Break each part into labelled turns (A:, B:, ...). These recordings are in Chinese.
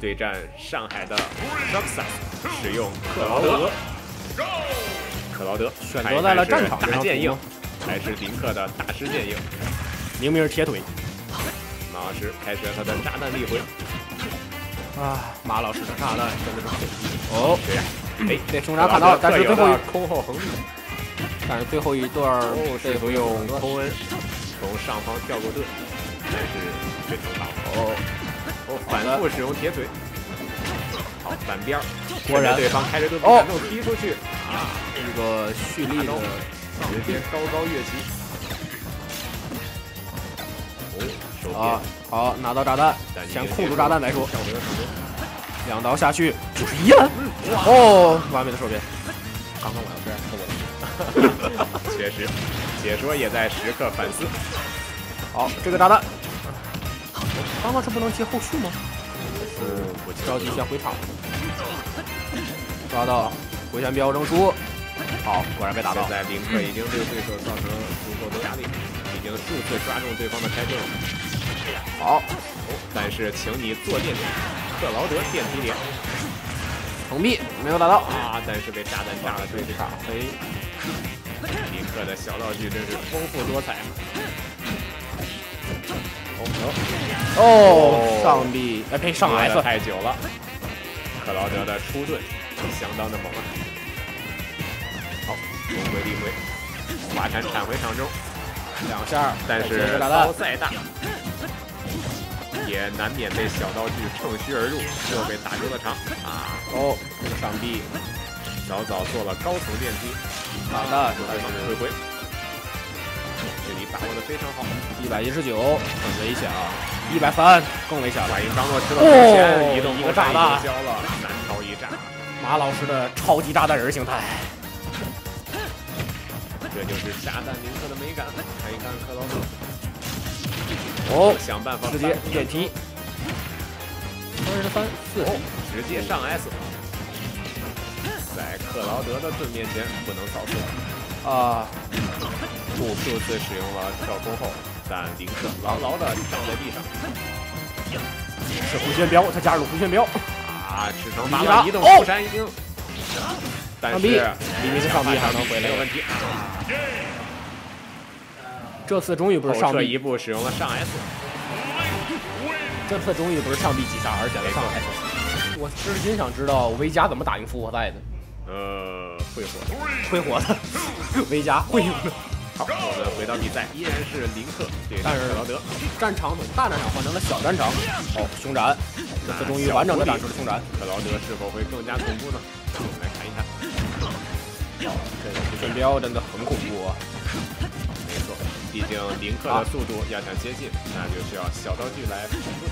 A: 对战上海的 Roxas，使用克劳德。克劳德
B: 选择在了战场
A: 大剑影，还是林克的大师剑影？
B: 明明是铁腿。
A: 马老师开始了他的炸弹立回。
B: 啊，马老师的炸弹真的是恐
A: 怖哦！对呀，哎，
B: 被熊掌看到，但是最后
A: 空后横移，
B: 但是最后一段
A: 这不用空恩从上方跳过盾，但是被投到哦哦，反复使用铁腿，好反边，
B: 果然
A: 对方开着盾把肉踢出去
B: 啊，这个蓄力的
A: 直接高高跃起，哦，手边。
B: 好，拿到炸弹，先控住炸弹再说。两刀下去九十一了。哦，完美的手边。刚刚我要这样
A: 错了。确实，解说也在时刻反思。
B: 好，这个炸弹，刚刚是不能接后续吗？
A: 是
B: 我着急先回场。抓到回旋镖扔出。好，果然被打到。
A: 现在林克已经对对手造成足够的压力，已经数次抓中对方的开盾。
B: 好，
A: 但是请你坐电梯，克劳德电梯里，
B: 横臂没有打到
A: 啊！但是被炸弹炸了，对炸飞。林克的小道具真是丰富多彩。
B: 哦哦，上臂哎呸上 S
A: 太久了，克劳德的出盾相当的猛啊！好，龙回立回，滑铲铲回场中，
B: 两下，
A: 但是刀再大。也难免被小道具乘虚而入，又被打出了场。啊！
B: 哦，这个上臂
A: 早早做了高层电梯，
B: 好的，
A: 对方退回，这里把握的非常好，
B: 一百一十九很危险啊，一百三更危险了。
A: 张诺吃了前移动
B: 一个炸弹，
A: 交了难逃一炸。
B: 马老师的超级炸弹人形态，
A: 这就是炸弹林克的美感。看一看克劳德。
B: 哦，
A: 想办法
B: 直接电梯，三十三四，
A: 直接上 S，在克劳德的盾面前不能扫射
B: 啊！
A: 不数次使用了跳空后，但林克牢牢的站在地上。
B: 是胡旋镖，他加入胡旋镖
A: 啊！只能拿了移动出山鹰，但是
B: 黎明的上臂还能回来？
A: 没有问题。
B: 这次终于不是上臂
A: 一步使用了上 S，
B: 这次终于不是上臂击杀，而选了上 S。我至今想知道维嘉怎么打赢复活赛的。
A: 呃，会火的，
B: 会火的，维嘉会赢的。
A: 好，我们回到比赛，依然是林克对
B: 但是
A: 劳德，
B: 战场从大战场换成了小战场。哦，熊斩，这次终于完整的展出了熊斩。
A: 克劳德是否会更加恐怖呢？我们来看一看。
B: 这个回旋镖真的很恐怖啊。
A: 没错毕竟林克的速度要想接近，那就需要小道具来辅助。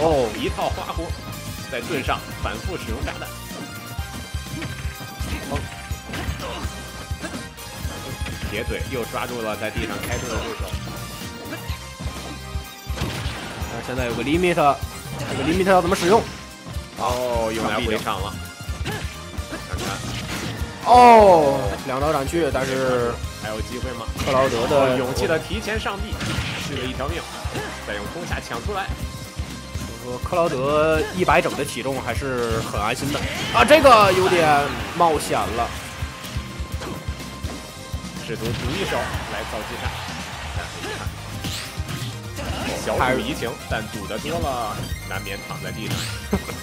A: 哦，一套花活，在盾上反复使用炸弹。铁腿又抓住了在地上开车的对手。
B: 那现在有个 limit，这个 limit 要怎么使用？
A: 哦，用来回场了。
B: 哦，两刀斩去，但是
A: 还有机会吗？
B: 克劳德的
A: 勇气的提前上臂，续了一条命，再用空下抢出来。
B: 克劳德一百整的体重还是很安心的啊，这个有点冒险了。
A: 试图赌一手来造击杀，小赌怡情，但赌的多了难免躺在地上。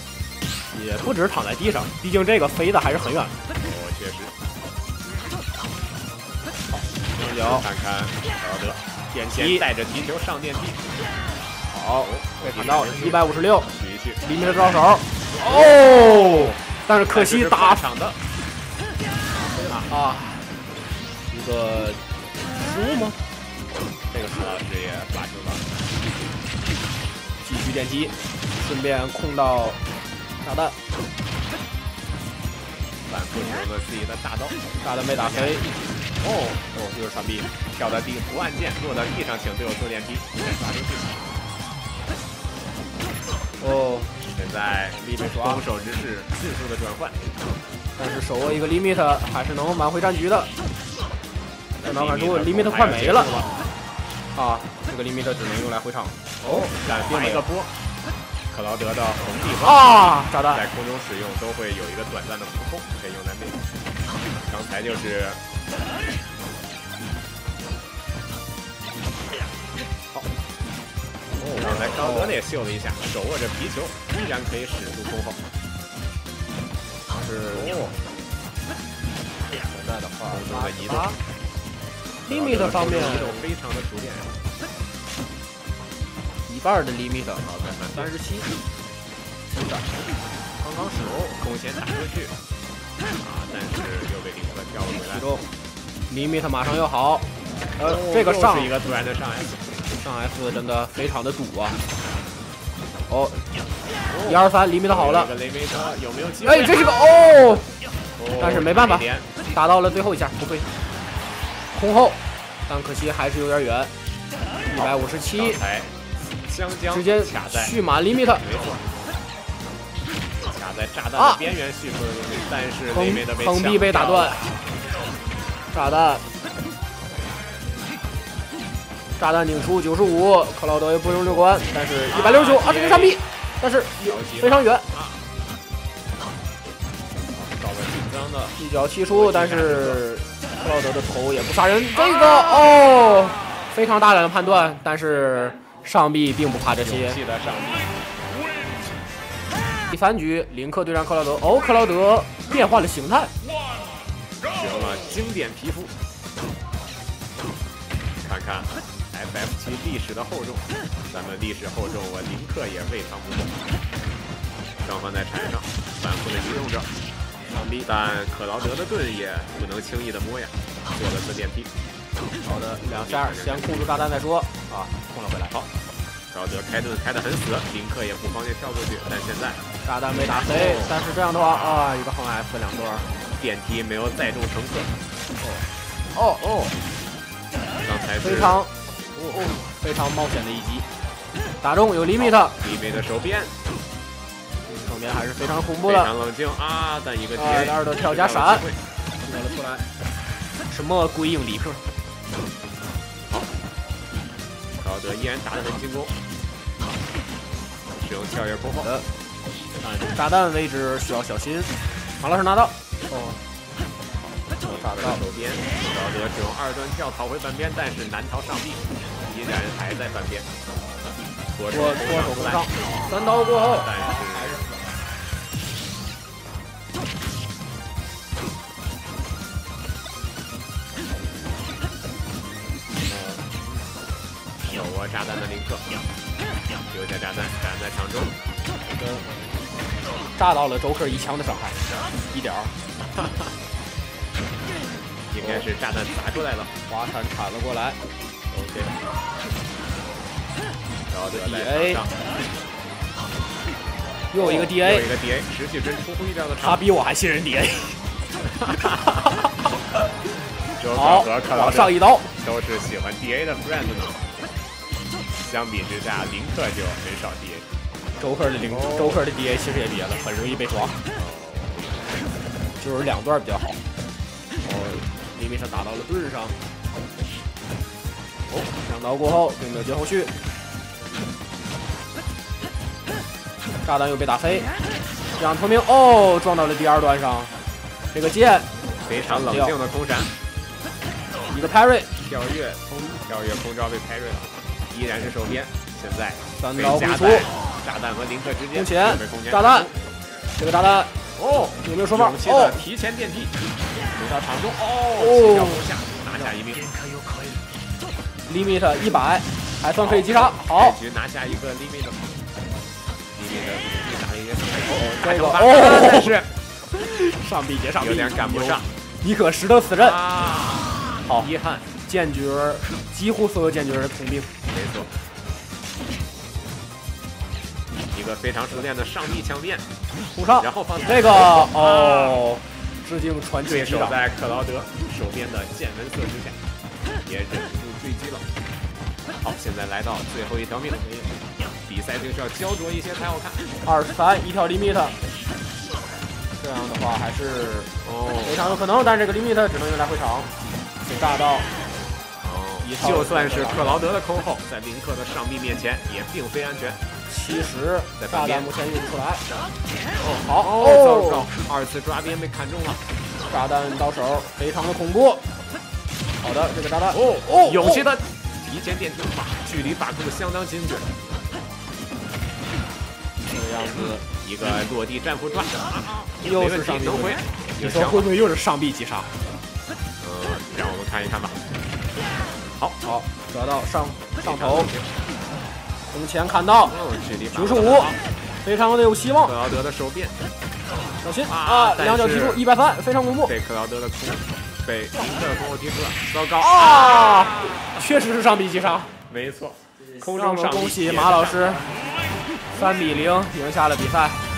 B: 也不止躺在地上，毕竟这个飞的还是很远的。我。
A: 确实，
B: 好，双脚
A: 看看克劳德，眼前带着皮球上电梯，
B: 好，被砍到一百五十六，
A: 继续，
B: 黎明的招手，哦，但是可惜打
A: 场的，
B: 啊，一个失误吗？
A: 这个石老师也发出了，
B: 继续电击，顺便控到炸弹。
A: 反复使用了自己的大刀，
B: 炸弹被打飞。
A: 哦哦，又是闪避，跳到地图按键，落到地上，请队友坐电梯，再刷出去。
B: 哦，
A: 现在立被双手之势迅速的转换，
B: 但是手握一个 limit 还是能挽回战局的。这脑感出 limit 快没了。啊，这个 limit 只能用来回场。
A: 哦，敢发一个波。克劳德的红地方
B: 啊，炸弹
A: 在空中使用都会有一个短暂的浮空，可以用来内。刚才就是好，哦，刚才高德也秀了一下，手握着皮球，依然可以使出空后。
B: 是哦，现在的话，
A: 空中的移动
B: ，limit 方面
A: 非常的熟练。
B: 半的 limit，
A: 好，再看
B: 三十七，是的，
A: 刚刚手空弦打出去，啊，但是又被林克跳了回来。
B: 启动，limit 马上要好，呃，这个上
A: 是一个突然的上 S，
B: 上 S 真的非常的堵啊。哦，一二三，limit 好了。
A: 有没有机会？
B: 哎，这是个哦，但是没办法，打到了最后一下，不会。空后，但可惜还是有点远，一百五十七。直接
A: 卡在
B: 蓄满 limit，
A: 没错，卡在炸弹的边缘蓄出的东西，但是里面的
B: 被打断，炸弹，炸弹拧出九十五，克劳德也不用这关，但是一百六十九啊，这个上臂，但是非常远，一脚踢出，但是克劳德的头也不杀人，这个哦，非常大胆的判断，但是。上臂并不怕这些。第三局，林克对战克劳德。哦，克劳德变换了形态，
A: 使用了经典皮肤。看看 FF 七历史的厚重，咱们历史厚重，我林克也未尝不重。双方在场上反复的移动着，但克劳德的盾也不能轻易的摸呀，做了次电梯。
B: 好的，两下先控住炸弹再说啊，控了回来。
A: 好，克劳德开盾开得很死，林克也不方便跳过去。但现在
B: 炸弹没打飞，但是这样的话啊，一个横 F 两段，
A: 电梯没有载重乘客。
B: 哦哦哦，
A: 刚才
B: 非常哦哦非常冒险的一击，打中有厘米的
A: 厘米的手边，
B: 还是非常恐怖的。
A: 非常冷静啊，但一个
B: 第二的跳加闪，跳了出来。什么鬼影离克？
A: 高德依然打得很进攻，使用跳跃空后。
B: 的，炸弹位置需要小心。马老师拿到。哦，
A: 炸弹手边，高德使用二段跳逃回半边，但是难逃上臂，依然还在半边。
B: 脱脱手不上，三刀过后，
A: 但是。有我炸弹的林克留下炸弹，站在场中，
B: 炸到了周克一枪的伤害，一点儿，
A: 应该是炸弹砸出来了，
B: 滑铲铲了过来
A: ，OK，然后
B: DA，又一个 DA，
A: 又一个 DA，持续真出乎意料的
B: 他比我还信任 DA，
A: 好，
B: 往上一刀，
A: 都是喜欢 DA 的 friend 呢。相比之下，林克就很少 DA。
B: 周克的林，周克的 DA 其实也别了，很容易被抓。就是两段比较好。哦，黎明上打到了盾上。哦，两刀过后并没有接后续。炸弹又被打飞，这样透明哦，撞到了第二段上。这个剑
A: 非常冷静的空闪，
B: 一个 parry，
A: 跳跃空跳跃空招被 parry 了。依然是手边，现在
B: 三刀不出，
A: 炸弹和林克之间，
B: 空前炸弹，这个炸弹哦，有没有说法？
A: 哦，提前电梯，回到场中，哦，跳下拿下一命
B: ，limit 一百，还算可以击杀，好，局
A: 拿下一个 limit，limit 打了一个
B: 这个哦，
A: 但是
B: 上臂接上臂。
A: 有点赶不上，
B: 尼可石头死阵，
A: 好。遗憾。
B: 剑诀几乎所有剑诀是通病，
A: 没错。一个非常熟练的上臂枪变，
B: 补上，
A: 然后放
B: 这个哦，致敬传奇
A: 对手在克劳德手边的剑纹色之下，也忍不住坠机了。好，现在来到最后一条命，比赛就是要焦灼一些才好看。
B: 二十三一条 limit，这样的话还是哦非常有可能，但是这个 limit 只能用来回场，请大到。
A: 就算是克劳德的空后，在林克的上臂面前也并非安全。
B: 其实在，炸弹目前运不出来。
A: 哦，好，哦，糟糕，二次抓边被砍中了，
B: 炸弹到手，非常的恐怖。好的，这个炸弹，
A: 哦哦，勇气的提前电击，距离把控的相当精准。
B: 这样子，
A: 一个落地战斧转，
B: 又是上臂
A: 能回。
B: 你说会不会又是上臂击杀？
A: 嗯，让我们看一看吧。好
B: 好，得到上上头。从前砍到九十五，非常的有希望。
A: 克劳德的手变，
B: 小心啊！两脚踢出一百三，非常恐怖。
A: 被克劳德的空，被林克的空后踢出了，糟糕
B: 啊！确实是上臂击杀，
A: 没错。
B: 空中上恭喜马老师，三比零赢下了比赛。